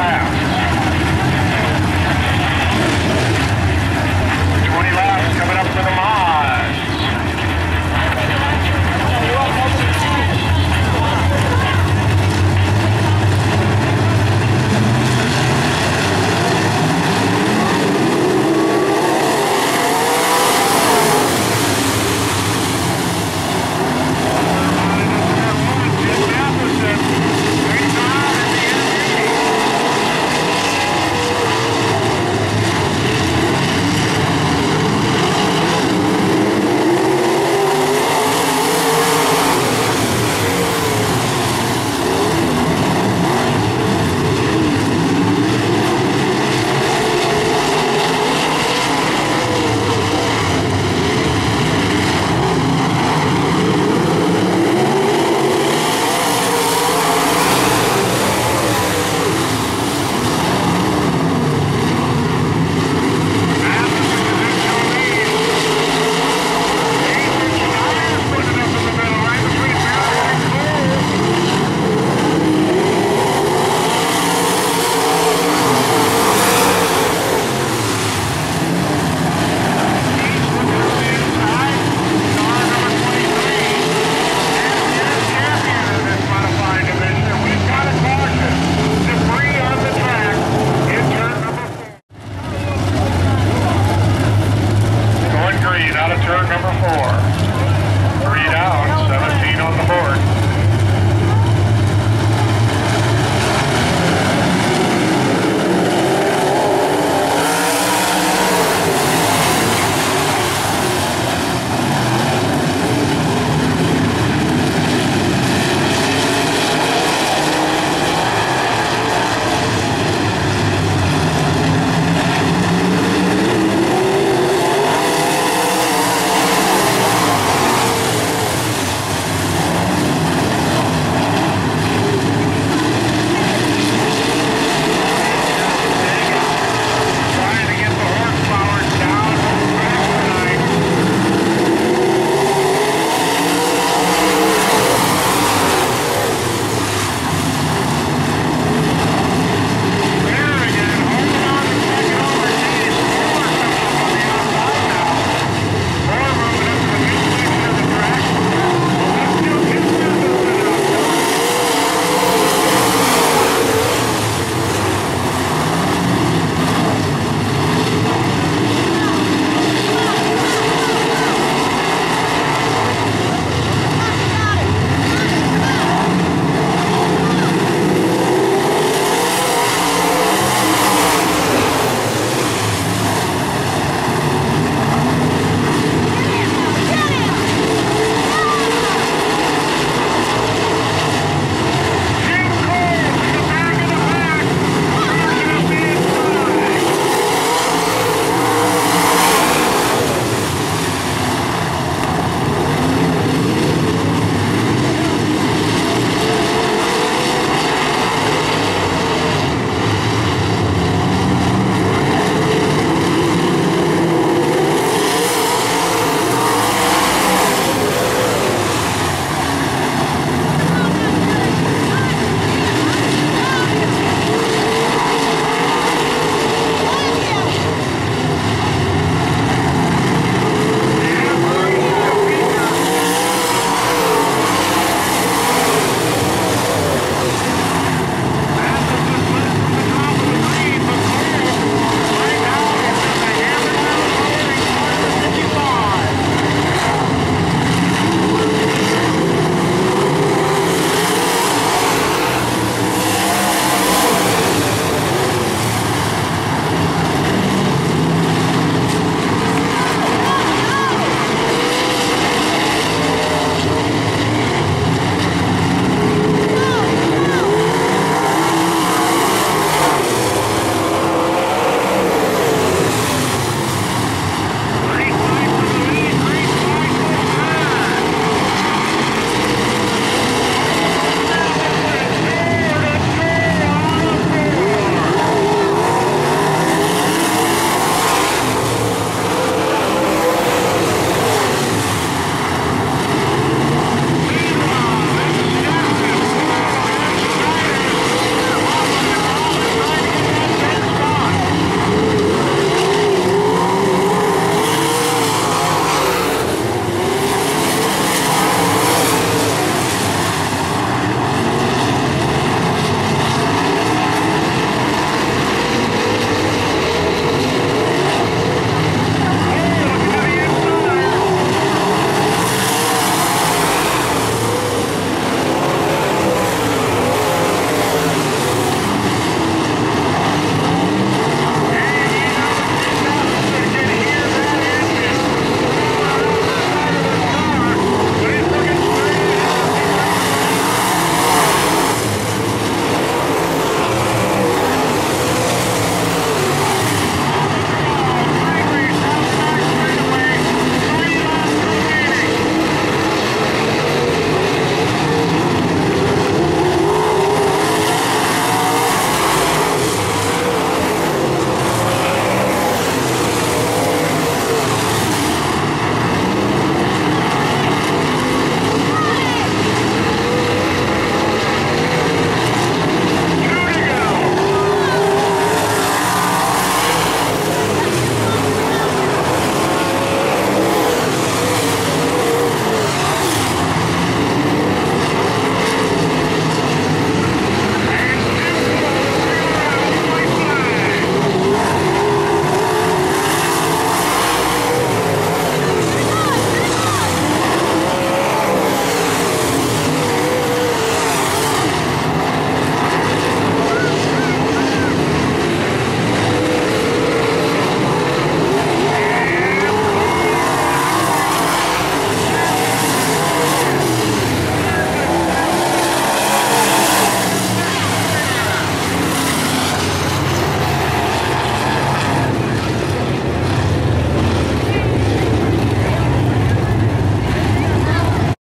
fire.